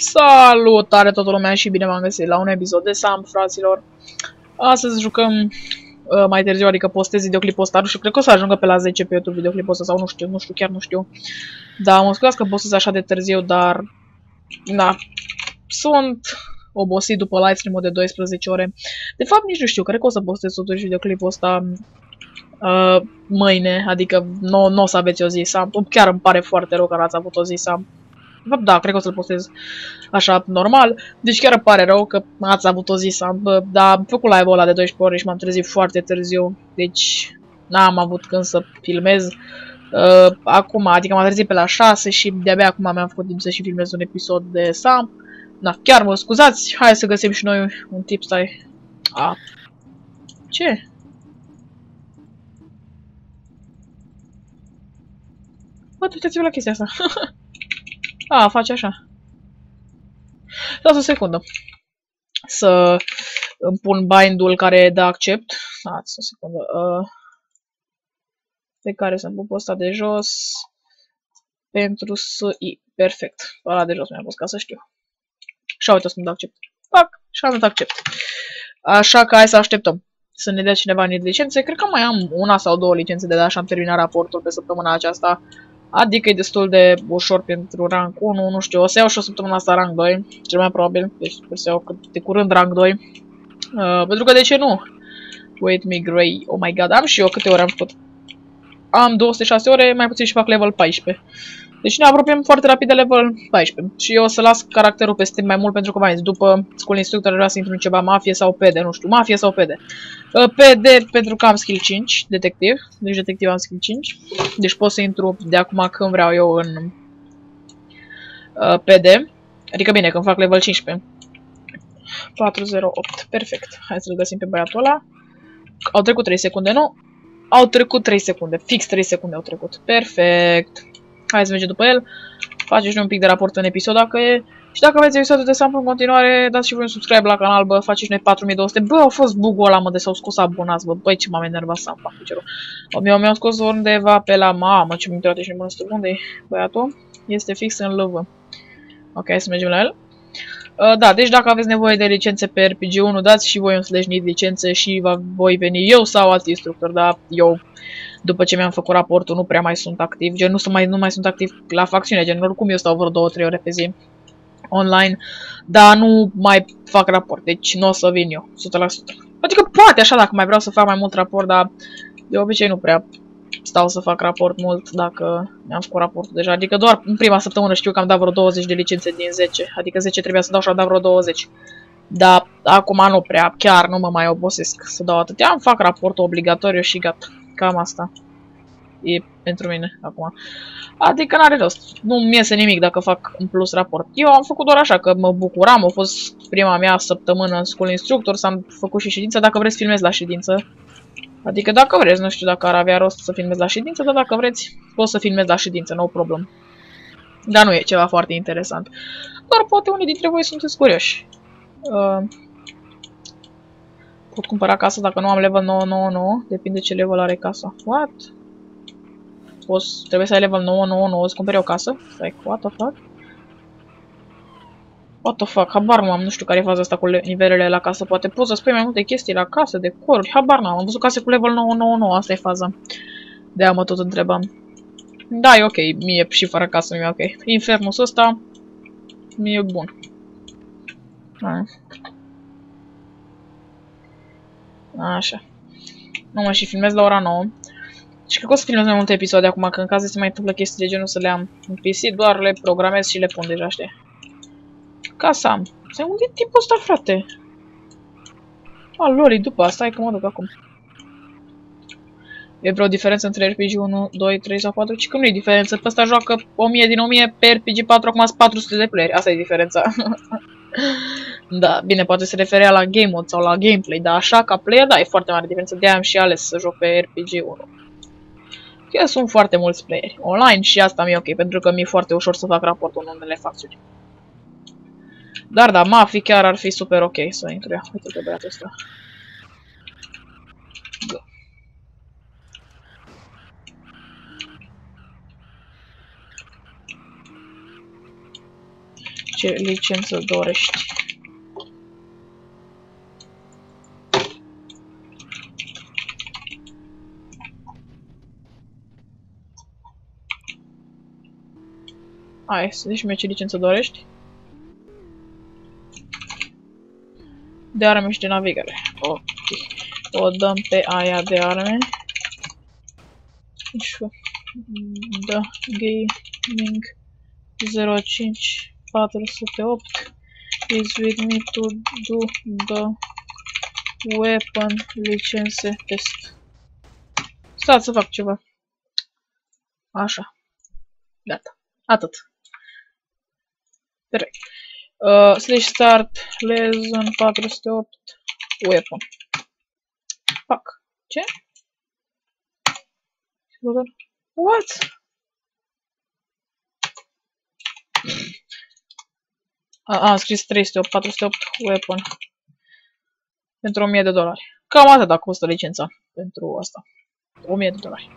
Salutare toată lumea și bine m-am găsit la un episod de Sam, fraților. Astăzi jucăm uh, mai târziu, adică postez videoclipul ăsta, nu știu, cred că o să ajungă pe la 10 pe YouTube videoclipul ăsta sau nu știu, nu știu, chiar nu știu. Da, mă scuzați că postez așa de târziu, dar... Da, sunt obosit după live stream de 12 ore. De fapt, nici nu știu, cred că o să postez totuși videoclipul ăsta uh, mâine, adică nu, nu o să aveți o zi Sam. Chiar îmi pare foarte rău că n-ați avut o zi Sam. De fapt, da, cred că o să-l postez așa, normal. Deci chiar îmi pare rău că ați avut o zi Sam, dar am făcut live-ul ăla de 12 ore și m-am trezit foarte târziu. Deci n-am avut când să filmez. Uh, acum, adică m-am trezit pe la 6 și de-abia acum mi-am făcut timp să și filmez un episod de Sam. Na, chiar mă scuzați, hai să găsim și noi un tip, stai. A. Ce? Bă, uitați-vă la chestia asta. A, face așa. Las o secundă. Să îmi pun bind-ul care dă accept. Stați o secundă. Uh, pe care să-mi pun ăsta de jos. Pentru să... I. Perfect. Ăla de jos mi-a pus ca să știu. Și uite să-mi dă accept. Pac. Și am dat accept. Așa că hai să așteptăm să ne dea cineva în licențe. Cred că mai am una sau două licențe de dat și am terminat raportul pe săptămâna aceasta. Adică e destul de ușor pentru rank 1, nu știu, o să iau și o săptămână asta rank 2, cel mai probabil, deci sper să iau cât de curând rank 2. Uh, pentru că de ce nu? Wait me grey, oh my god, am și eu câte ore am făcut? Am 206 ore, mai puțin și fac level 14. Deci ne apropiem foarte rapid de level 14. Și eu o să las caracterul pe stream mai mult pentru că, mai zis, după School Instructor vreau să intru în ceva mafie sau PD, nu știu, mafie sau PD. Uh, PD pentru că am skill 5, detectiv, deci detectiv am skill 5. Deci pot să intru de acum când vreau eu în uh, PD. Adică bine, când fac level 15. 408, perfect. Hai să-l găsim pe băiatul ăla. Au trecut 3 secunde, nu? Au trecut 3 secunde, fix 3 secunde au trecut. Perfect. Hai să mergem după el. Faceți și un pic de raport în episod dacă e. Și dacă aveți episodul de sample în continuare, dați și voi un subscribe la canal, bă, faceți noi 4200. Bă, au fost bug-ul ăla, mă, de s-au scos abonați, bă, băi, ce m-am enervat să am fac cerul. Mi-au mi scos undeva pe la mamă, ce mi-a și în stâng. unde băiatul? Este fix în lăvă. Ok, să mergem la el. Uh, da, deci dacă aveți nevoie de licențe pe RPG1, dați și voi un slash need licențe și va, voi veni eu sau alt instructor, da, eu după ce mi-am făcut raportul, nu prea mai sunt activ, gen nu, mai, nu mai sunt activ la facțiune, gen oricum eu stau vreo 2-3 ore pe zi online, dar nu mai fac raport, deci nu o să vin eu, 100%. Adică poate așa dacă mai vreau să fac mai mult raport, dar de obicei nu prea stau să fac raport mult dacă mi-am făcut raportul deja. Adică doar în prima săptămână știu că am dat vreo 20 de licențe din 10. Adică 10 trebuia să dau și am dat vreo 20. Dar acum nu prea, chiar nu mă mai obosesc să dau atâtea. Am fac raportul obligatoriu și gata. Cam asta e pentru mine acum. Adică n-are rost. Nu-mi iese nimic dacă fac în plus raport. Eu am făcut doar așa, că mă bucuram. A fost prima mea săptămână în School Instructor, s-am făcut și ședință. Dacă vreți, filmez la ședință. Adică dacă vreți, nu știu dacă ar avea rost să filmez la ședință, dar dacă vreți, pot să filmez la ședință, no problem. Dar nu e ceva foarte interesant. Doar poate unii dintre voi sunteți curioși. Uh, pot cumpăra casa dacă nu am level 999, depinde ce level are casa. What? Poți, trebuie să ai level 999 să cumperi o casă? Like, what the fuck? What the fuck, habar nu am, nu știu care e faza asta cu nivelele la casă, poate poți să spui mai multe chestii la casă, decoruri, habar n-am, am văzut case cu level 999, asta e faza. De a mă tot întrebam. Da, e ok, mie și fără casă mi-e ok. Infernul ăsta, mi-e bun. Așa. Nu mă și filmez la ora 9. Și cred că o să filmez mai multe episoade acum, că în caz se mai întâmplă chestii de genul să le am în PC, doar le programez și le pun deja, știi? Ca să am. Se unde e tipul ăsta, frate? A, lori, după asta, hai că mă duc acum. E vreo diferență între RPG 1, 2, 3 sau 4? Și că nu e diferență. Pe ăsta joacă 1000 din 1000, pe RPG 4 acum sunt 400 de playeri. Asta e diferența. da, bine, poate se referea la game mode sau la gameplay, dar așa ca player, da, e foarte mare diferență. De-aia am și ales să joc pe RPG 1. Că sunt foarte mulți playeri online și asta mi-e ok, pentru că mi-e foarte ușor să fac raportul în unele facțiuni. Dar da, Mafi chiar ar fi super ok să intru ea. Uite pe băiatul ăsta. Licență dorești. Hai, să zici mie ce licență dorești. De arme și de navigare. Ok. O dăm pe aia de arme. Și da, gaming 05 408 is with me to do the weapon license test. Stați să fac ceva. Așa. Gata. Atât. Perfect. Uh, slash start lesson 408 weapon. Fac. Ce? What? A, am scris 308, 408 weapon. Pentru 1000 de dolari. Cam atât dacă costă licența pentru asta. 1000 de dolari.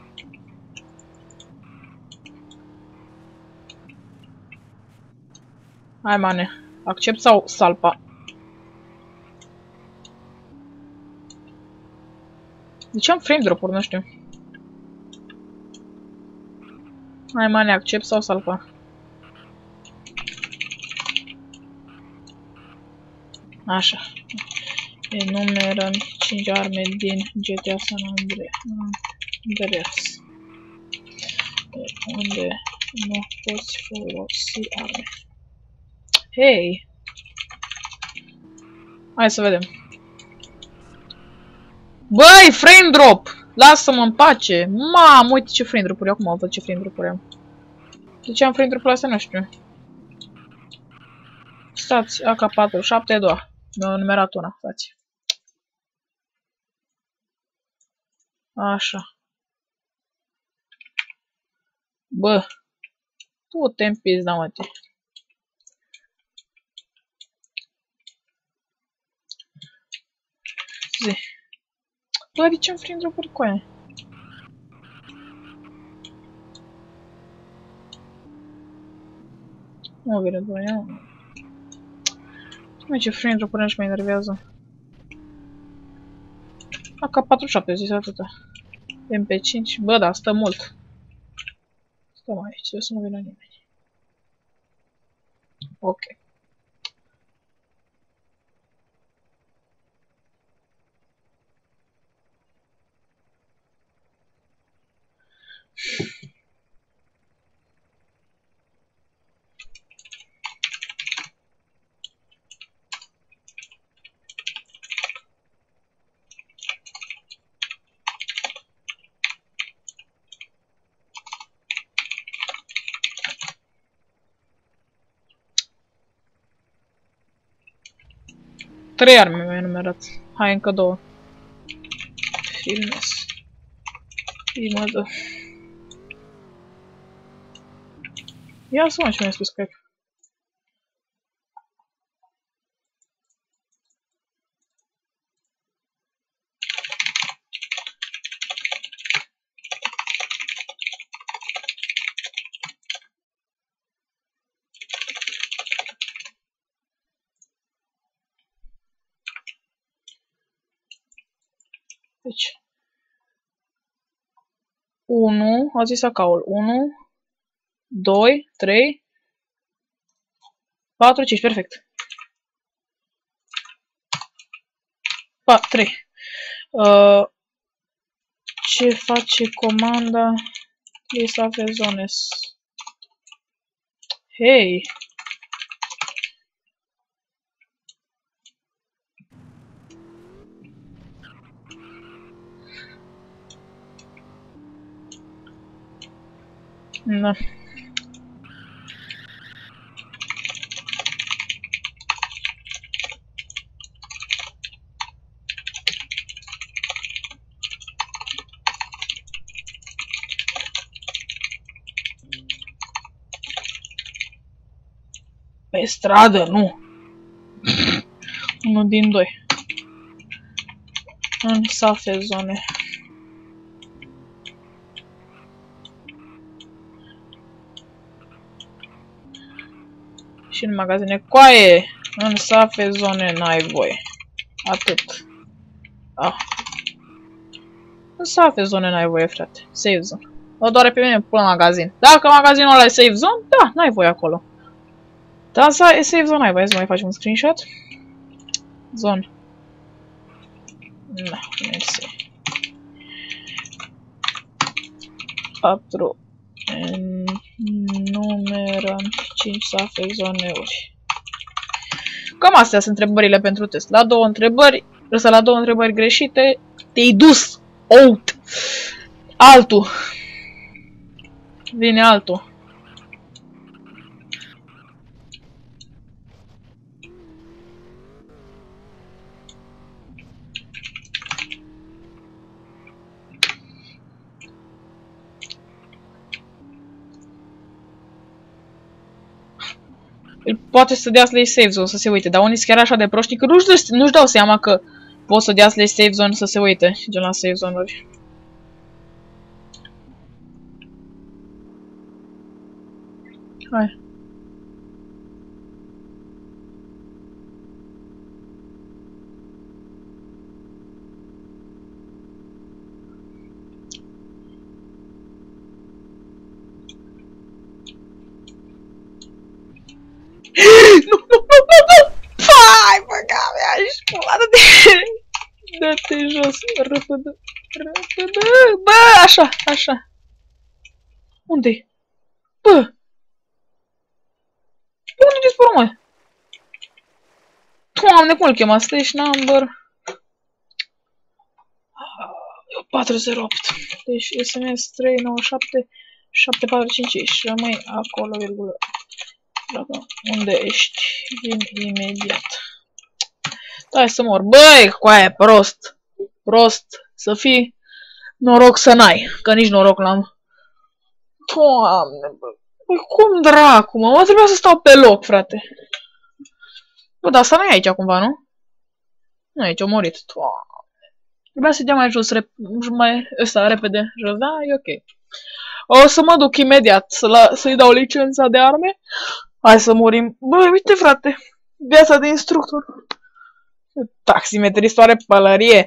Hai, mane. Accept sau salpa? De ce am frame drop-uri? Nu știu. Hai, mane, accept sau salpa? Așa. Enumerăm 5 arme din GTA San Andreas. Unde nu poți folosi arme. Hei! Hai să vedem. Băi, frame drop! Lasă-mă în pace! Mamă, uite ce frame drop-uri. Acum văd ce frame drop-uri am. De ce am frame drop-ul astea? Nu știu. Stați, AK-47 doar. Mi-au numerat una, stați. Așa. Bă. Tu te împizi, da, mă, te. Zi. Bă, de ce-mi frame drop-uri cu aia? Nu vine după ea. Mă, ce frame drop-uri și mă enervează. AK-47, zis atâta. MP5, bă, da, stă mult. Stăm aici, trebuie să nu vină nimeni. Ok. Trei arme mi-ai enumerat. Hai, încă două. Filmes. Filmă de... Ia să mă ce mi-ai Deci, 1, a zis acaul, 1, 2, 3, 4, 5, perfect. 4, 3. Uh, ce face comanda Lisa Vezones? Hei! Da. Pe stradă, nu. Unul din doi. În safe zone. Și în magazine. Coaie! În safe zone n-ai voie. Atât. Ah. În safe zone n-ai voie, frate. Safe zone. O doare pe mine până magazin. Dacă magazinul ăla e safe zone, da, n-ai voie acolo. Da, e safe zone, ai voie să mai faci un screenshot? Zone. Na, mersi. 4 numerăm 5 safe zone-uri. Cam astea sunt întrebările pentru test. La două întrebări, să la două întrebări greșite, te-ai dus out. Altul. Vine altul. El poate să dea slash save zone să se uite, dar unii sunt chiar așa de proști că nu-și nu dau seama că pot să dea slash save zone să se uite, gen la save zone-uri. Hai. nu, nu, nu, nu, nu! Hai, băga mea, ești pula de... Dă-te jos, repede, repede, bă, așa, așa. Unde-i? Bă! Unde dispără, mă? Doamne, cum îl chema? Stage number... 408. Deci SMS 397 745 și rămâi acolo, virgulă. Dacă unde ești? Vin imediat. Stai să mor. Băi, coaie, prost. Prost. Să fii noroc să n-ai. Că nici noroc n-am. Doamne, bă. Băi, cum dracu, mă? Mă trebuia să stau pe loc, frate. Bă, dar asta nu e aici cumva, nu? Nu e aici, o murit. Doamne. Trebuia să dea mai jos, rep mai ăsta, repede. Jos, da? E ok. O să mă duc imediat să-i să dau licența de arme Hai să murim. Bă, uite, frate. Viața de instructor. Taximetristoare pălărie.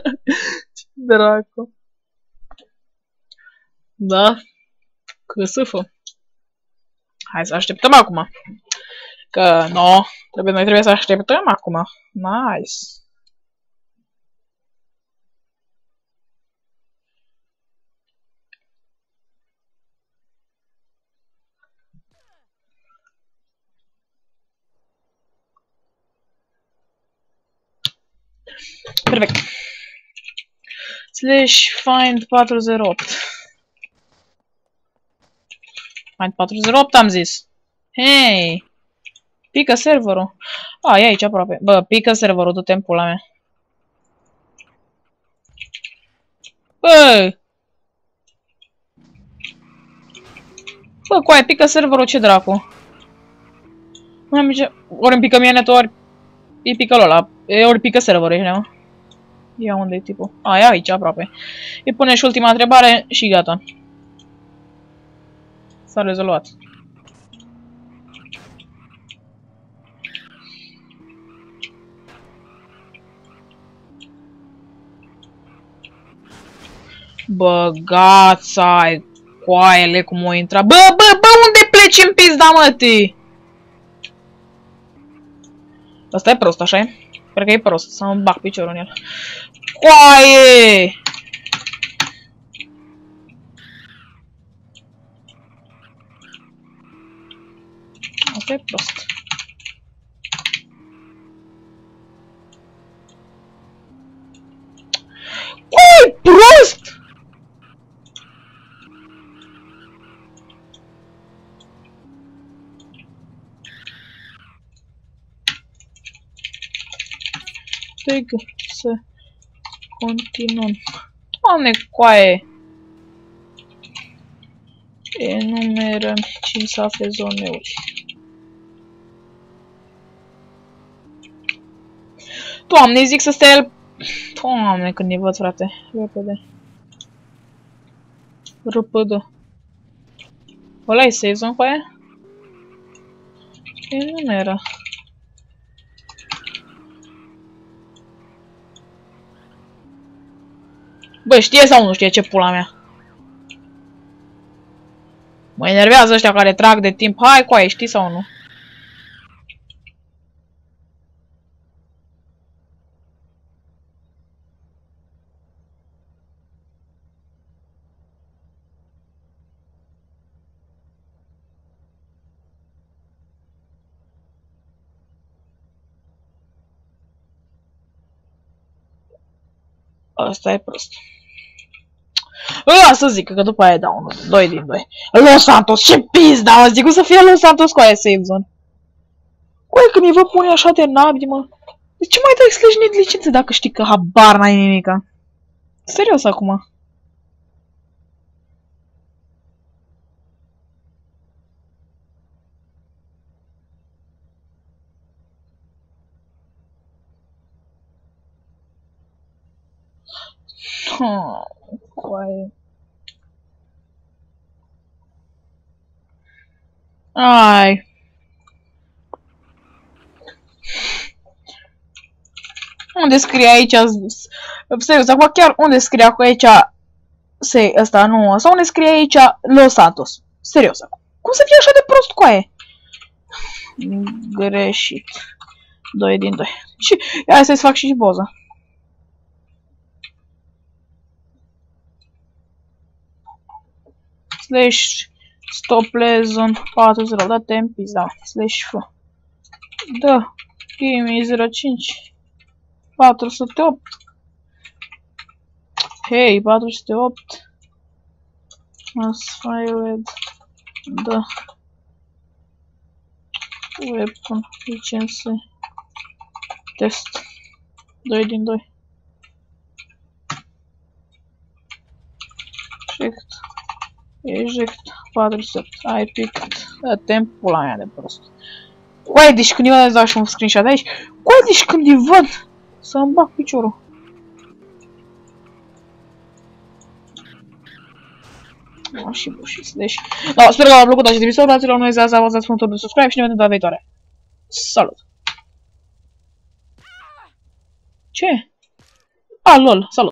Dracu. Da. Căsâfă. Hai să așteptăm acum. Că, nu, no, trebuie, noi trebuie să așteptăm acum. Nice. Perfect. Slash find 408. Find 408 am zis. Hei! Pică serverul. A, e aici aproape. Bă, pică serverul, du-te în pula mea. Bă! Bă, coaie, pică serverul, ce dracu? Ori îmi pică mie net, ori îi pică ăla. Ori pică serverul, ești mă? Ia unde e tipul? A, e aici, aproape. Îi pune și ultima întrebare și gata. S-a rezolvat. Băgața ai coaiele cum o intra. Bă, bă, bă, unde pleci în pizda, mătii? Asta e prost, așa e? Cred că e prost, să-mi bag piciorul în el. Coaie! Asta e prost. Ui, prost! Peg să continuăm. Doamne, coaie! Enumerăm 5 safe zoneuri. Doamne, zic să stai el... Doamne, când îi văd, frate. Repede. Repede. Ăla e save zone cu aia? Și nu era. Bă, știe sau nu știe ce pula mea? Mă enervează ăștia care trag de timp. Hai cu aia, știi sau nu? Asta e prost. Ăla să zic, că după aia dau unul, 2 din 2. Los Santos, ce pizda, mă zic, cum să fie Los Santos cu aia save zone? Ui, când îi vă pune așa de nabdi, mă. De ce mai dai slash licențe dacă știi că habar n-ai nimica? Serios acum. Oh, coaie. Ai. Unde scrie aici? Serios, acum chiar unde scrie acum aici? Se, ăsta, nu, sau unde scrie aici Los Santos? Serios, acum. Cum să fie așa de prost coaie? Greșit. 2 din 2. Și hai să-ți fac și poza. Slash stop lesson 40 da tempi da. Slash f da. Game 05 408 hey 408 as filed da. Weapon license test. 2 din 2 checked Eject 400. Ai picat. Da, timpul la mea de prost. Uai, deci când eu îți dau și un screenshot de aici, uai, deci când îi văd, să-mi bag piciorul. Oh, și bușiți, deci... Da, sper că v-a plăcut acest episod, dați-l noi să apăsați butonul de subscribe și ne vedem data viitoare. Salut! Ce? A, lol, salut!